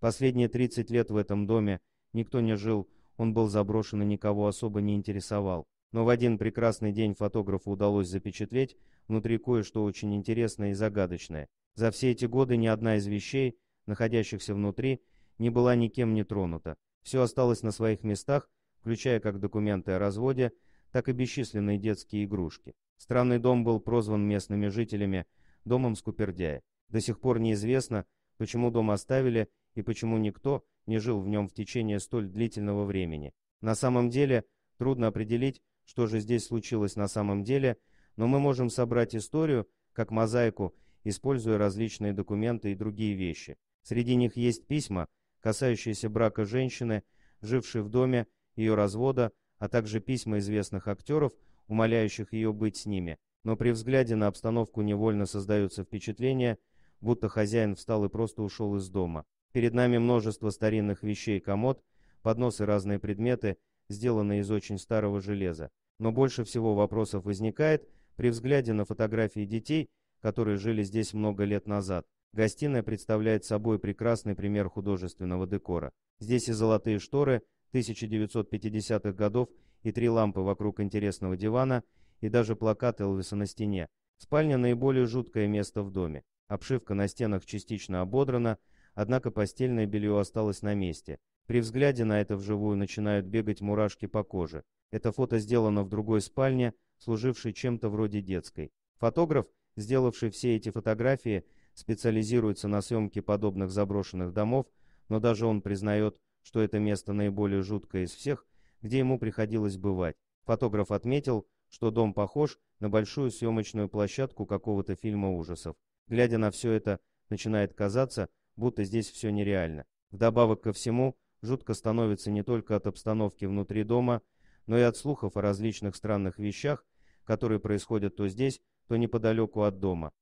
Последние 30 лет в этом доме никто не жил, он был заброшен и никого особо не интересовал. Но в один прекрасный день фотографу удалось запечатлеть внутри кое-что очень интересное и загадочное. За все эти годы ни одна из вещей, находящихся внутри, не была никем не тронута. Все осталось на своих местах, включая как документы о разводе, так и бесчисленные детские игрушки. Странный дом был прозван местными жителями домом Скупердяя. До сих пор неизвестно, почему дом оставили и почему никто не жил в нем в течение столь длительного времени. На самом деле, трудно определить, что же здесь случилось на самом деле, но мы можем собрать историю, как мозаику, используя различные документы и другие вещи. Среди них есть письма, касающиеся брака женщины, жившей в доме, ее развода, а также письма известных актеров, умоляющих ее быть с ними. Но при взгляде на обстановку невольно создается впечатление, будто хозяин встал и просто ушел из дома. Перед нами множество старинных вещей, комод, подносы разные предметы, сделанные из очень старого железа. Но больше всего вопросов возникает при взгляде на фотографии детей, которые жили здесь много лет назад. Гостиная представляет собой прекрасный пример художественного декора. Здесь и золотые шторы 1950-х годов, и три лампы вокруг интересного дивана, и даже плакат Элвиса на стене. Спальня – наиболее жуткое место в доме. Обшивка на стенах частично ободрана, однако постельное белье осталось на месте. При взгляде на это вживую начинают бегать мурашки по коже. Это фото сделано в другой спальне, служившей чем-то вроде детской. Фотограф, сделавший все эти фотографии, специализируется на съемке подобных заброшенных домов, но даже он признает, что это место наиболее жуткое из всех, где ему приходилось бывать. Фотограф отметил, что дом похож на большую съемочную площадку какого-то фильма ужасов. Глядя на все это, начинает казаться, будто здесь все нереально. Вдобавок ко всему, жутко становится не только от обстановки внутри дома, но и от слухов о различных странных вещах, которые происходят то здесь, то неподалеку от дома.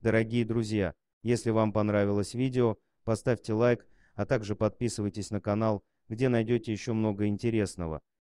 Дорогие друзья, если вам понравилось видео, поставьте лайк, а также подписывайтесь на канал, где найдете еще много интересного.